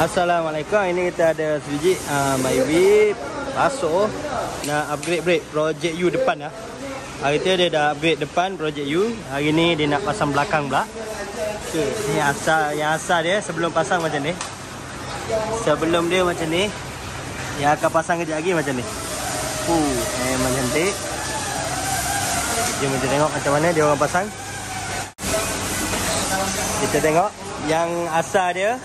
Assalamualaikum. Ini kita ada sebiji uh, Myvi masuk nak upgrade brake project U depan ya. Hari tu dia dah upgrade depan project U. Hari ni dia nak pasang belakang pula. Okay. Ni asal yang asal dia sebelum pasang macam ni. Sebelum dia macam ni. Yang akan pasang kejap lagi macam ni. Uh, memang cantik. Jom kita tengok macam mana dia orang pasang. Kita tengok yang asal dia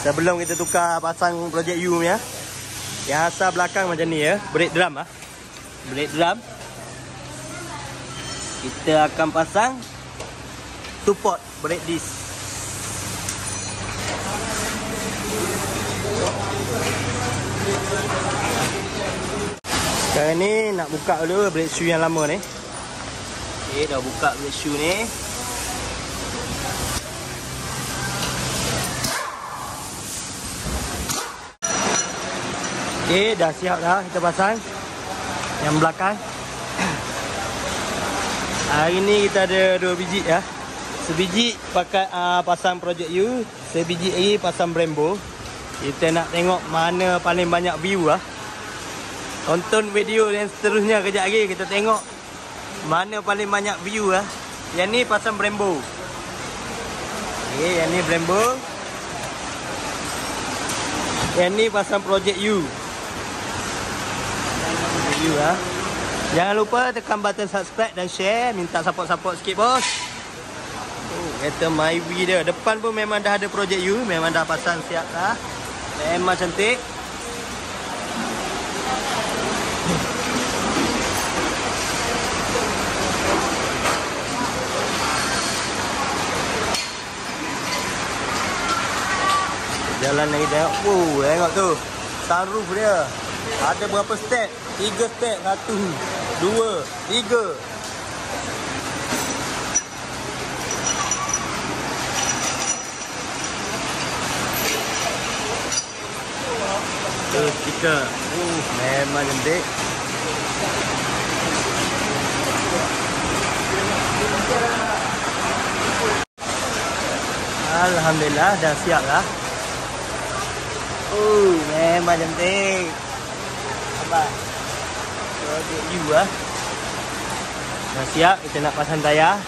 sebelum kita tukar pasang project U punya. Yang asal belakang macam ni ya, brake drum ah. Brake drum. Kita akan pasang two port brake disc. Sekarang ni nak buka dulu brake shoe yang lama ni. Okey, dah buka brake shoe ni. Okey, dah siap dah kita pasang yang belakang. Hari ni kita ada dua biji ya. Sebiji pakai uh, pasang project U, sebiji lagi pasang Brembo. Kita nak tengok mana paling banyak view ah. Tonton video yang seterusnya kejap lagi kita tengok mana paling banyak view ah. Yang ni pasang Brembo. Okey, yang ni Brembo. Yang ni pasang project U you ha. Jangan lupa tekan button subscribe dan share. Minta support-support sikit bos. Oh, kata my video. Depan pun memang dah ada project you. Memang dah pasang siap dah. Memang cantik. Jalan lagi tengok. Oh, tengok tu. Sunroof dia. Ada berapa step? Tiga step. Satu, dua, tiga. Terus tiga. Uh, memang cantik. Alhamdulillah dah siap lah. Oh, memang cantik. Nampak? Project U lah. Dah siap, kita nak pasang tayar.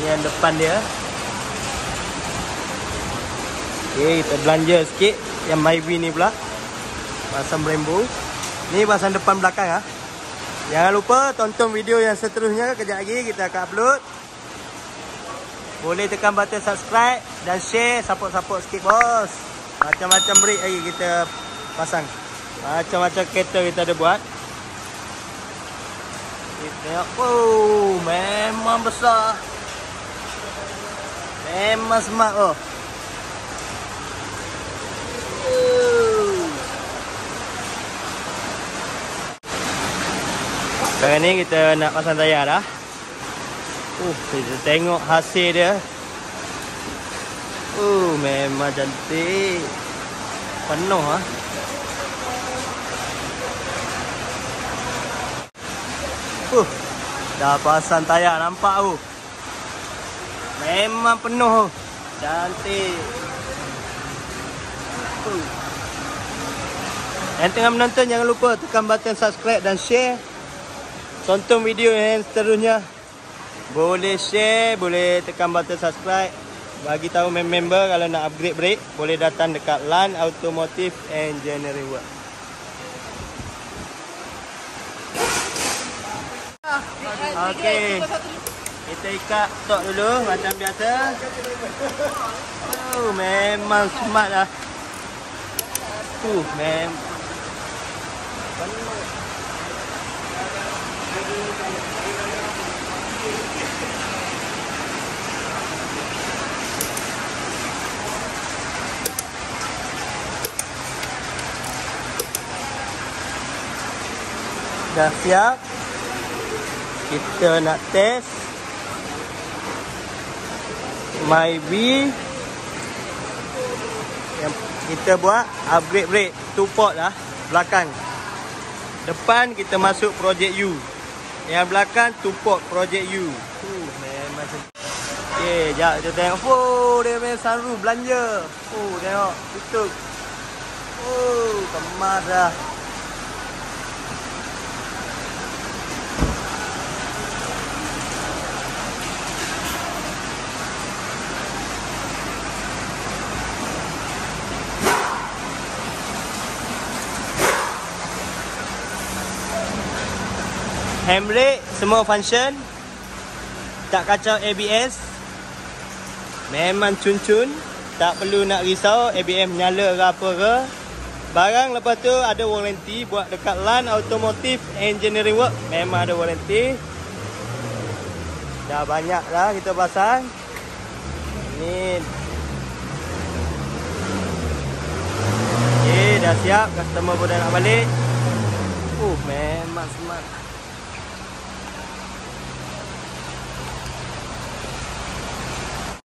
Ni yang depan dia. Okay, kita belanja sikit. Yang Myvi ni pula. Pasang Brembo. Ni pasang depan belakang ah. Jangan lupa tonton video yang seterusnya. Kejap lagi kita akan upload. Boleh tekan button subscribe dan share support-support sikit bos. Macam-macam brake lagi kita pasang. Macam-macam kereta kita ada buat. Kita. Oh, memang besar. Memang smart oh. Sekarang ni kita nak pasang tayar dah. Uh, kita tengok hasil dia. Uh, memang cantik. Penuh ah. Uh, dah pasang tayar nampak tu. Memang penuh. Cantik. Uh. Yang tengah menonton jangan lupa tekan button subscribe dan share. Tonton video yang seterusnya. Boleh share, boleh tekan button subscribe. Bagi tahu member kalau nak upgrade brake, boleh datang dekat LAN Automotive Engineering Work. Okey. Kita ikat tok dulu macam biasa. Oh, memang smart lah. Uh, memang. Dah siap Kita nak test My B Yang kita buat Upgrade brake Two port lah Belakang Depan kita masuk project U Yang belakang two port project U uh, Memang Okey, jap kita tengok. Oh, dia main sunroof belanja. Oh, tengok. Tutup. Oh, kemas Handbrake semua function. Tak kacau ABS Memang cun-cun. Tak perlu nak risau ABM nyala ke apa ke. Barang lepas tu ada warranty Buat dekat LAN Automotive Engineering Work. Memang ada warranty. Dah banyak dah kita pasang Ni. Okay dah siap. Customer pun dah nak balik. Uh memang smart